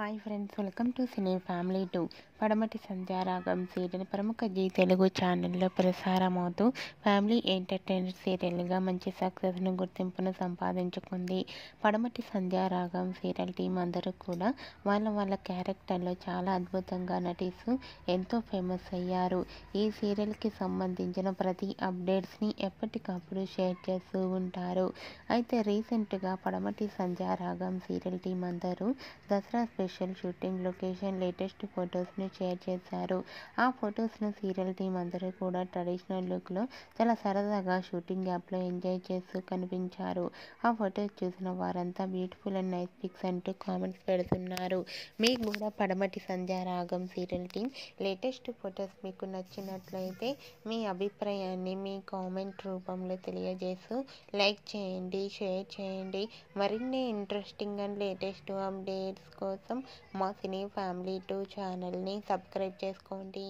Hi friends welcome to cine family two. Padamati Sandhyaragam serial ప్రముఖ జీ తెలుగు ఛానల్లో ప్రసారమవుతూ family entertainer సీరియల్గా మంచి సక్సెస్ను గుర్తింపును సంపాదించుకుంది. పడమటి సంధ్యారాగం సీరియల్ టీం అందరూ కూడా వాళ్ళ వాళ్ళ క్యారెక్టర్లో చాలా అద్భుతంగా నటిస్తూ ఎంతో ఫేమస్ అయ్యారు. ఈ సీరియల్కి సంబంధించిన ప్రతి అప్డేట్స్ని ఎప్పటికప్పుడు షేర్ చేస్తూ ఉంటారు. అయితే రీసెంట్గా పడమటి సంధ్యారాగం సీరియల్ టీం అందరూ Dasara special shooting location latest ఫొటోస్ని షేర్ చేశారు. ఆ ఫొటోస్ను సీరియల్ టీం అందరూ కూడా ట్రెడిషనల్ లుక్లో చాలా సరదాగా షూటింగ్ యాప్లో ఎంజాయ్ చేస్తూ కనిపించారు. ఆ ఫొటోస్ చూసిన వారంతా బ్యూటిఫుల్ అండ్ నైస్ పిక్స్ అంటూ కామెంట్స్ పెడుతున్నారు. మీకు కూడా Padamati Sandhyaragam serial team latest photos మీకు నచ్చినట్లయితే మీ అభిప్రాయాన్ని మీ కామెంట్ రూపంలో తెలియజేస్తూ లైక్ చేయండి షేర్ చేయండి. మరిన్ని ఇంట్రెస్టింగ్ అండ్ లేటెస్ట్ అప్డేట్స్ కోసం కోసం మా సినీ ఫ్యామిలీ టూ ఛానల్ని సబ్స్క్రైబ్ చేసుకోండి.